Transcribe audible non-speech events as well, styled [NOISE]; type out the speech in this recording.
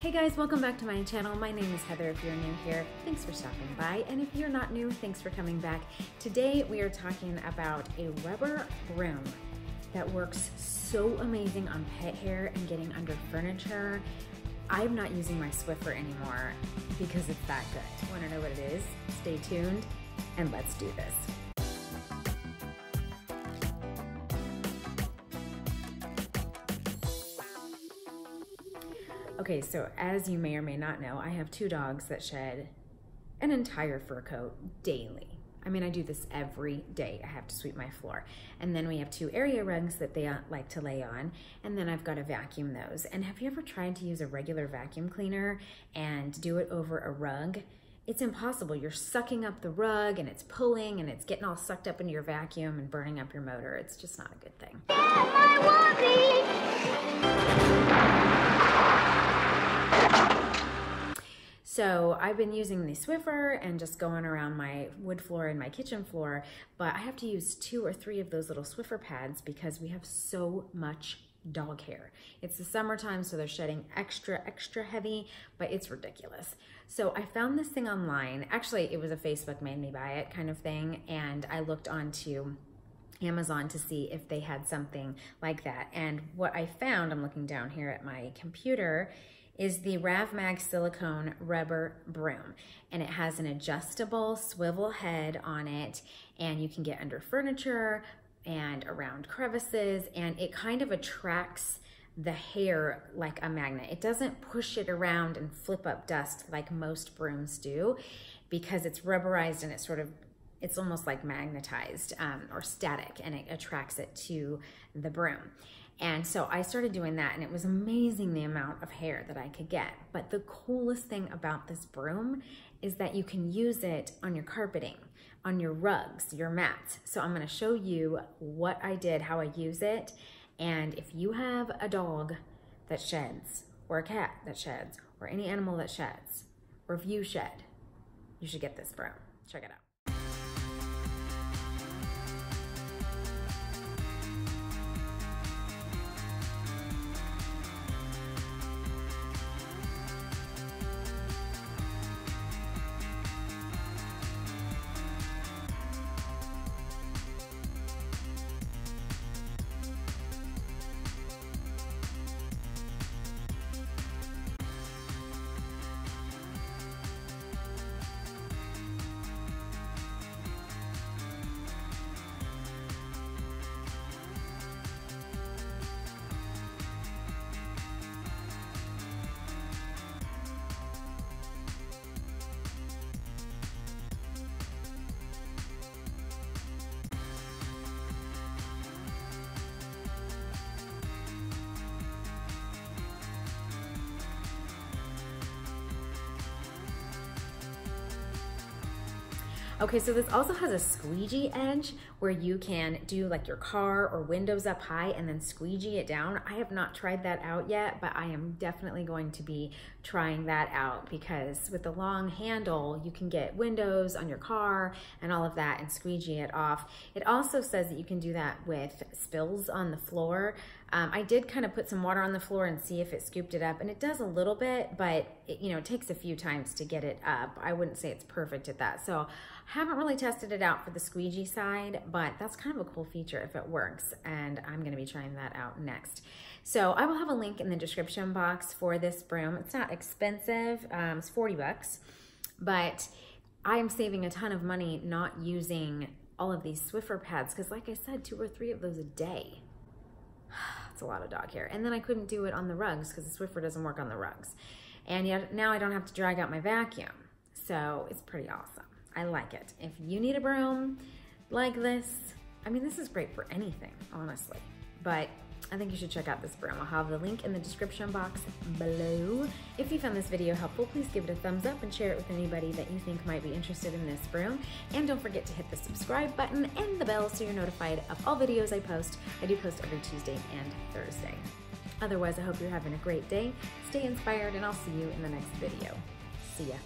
Hey guys, welcome back to my channel. My name is Heather if you're new here. Thanks for stopping by. And if you're not new, thanks for coming back. Today we are talking about a rubber broom that works so amazing on pet hair and getting under furniture. I'm not using my Swiffer anymore because it's that good. Want to know what it is? Stay tuned and let's do this. Okay, so as you may or may not know, I have two dogs that shed an entire fur coat daily. I mean, I do this every day. I have to sweep my floor. And then we have two area rugs that they uh, like to lay on. And then I've got to vacuum those. And have you ever tried to use a regular vacuum cleaner and do it over a rug? It's impossible. You're sucking up the rug and it's pulling and it's getting all sucked up into your vacuum and burning up your motor. It's just not a good thing. So I've been using the Swiffer and just going around my wood floor and my kitchen floor, but I have to use two or three of those little Swiffer pads because we have so much dog hair. It's the summertime, so they're shedding extra, extra heavy, but it's ridiculous. So I found this thing online. Actually, it was a Facebook made me buy it kind of thing, and I looked onto Amazon to see if they had something like that. And what I found, I'm looking down here at my computer, is the RavMag silicone rubber broom. And it has an adjustable swivel head on it and you can get under furniture and around crevices and it kind of attracts the hair like a magnet. It doesn't push it around and flip up dust like most brooms do because it's rubberized and it's sort of it's almost like magnetized um, or static and it attracts it to the broom. And so I started doing that and it was amazing the amount of hair that I could get. But the coolest thing about this broom is that you can use it on your carpeting, on your rugs, your mats. So I'm gonna show you what I did, how I use it. And if you have a dog that sheds, or a cat that sheds, or any animal that sheds, or if you shed, you should get this broom. Check it out. Okay, so this also has a squeegee edge where you can do like your car or windows up high and then squeegee it down. I have not tried that out yet, but I am definitely going to be trying that out because with the long handle, you can get windows on your car and all of that and squeegee it off. It also says that you can do that with spills on the floor. Um, I did kind of put some water on the floor and see if it scooped it up and it does a little bit, but it, you know, it takes a few times to get it up. I wouldn't say it's perfect at that. So haven't really tested it out for the squeegee side, but that's kind of a cool feature if it works. And I'm gonna be trying that out next. So I will have a link in the description box for this broom. It's not expensive, um, it's 40 bucks, but I am saving a ton of money not using all of these Swiffer pads because like I said, two or three of those a day. [SIGHS] It's a lot of dog hair. And then I couldn't do it on the rugs because the Swiffer doesn't work on the rugs. And yet now I don't have to drag out my vacuum. So it's pretty awesome. I like it. If you need a broom like this, I mean, this is great for anything, honestly. But I think you should check out this broom. I'll have the link in the description box below. If you found this video helpful, please give it a thumbs up and share it with anybody that you think might be interested in this broom. And don't forget to hit the subscribe button and the bell so you're notified of all videos I post. I do post every Tuesday and Thursday. Otherwise, I hope you're having a great day. Stay inspired and I'll see you in the next video. See ya.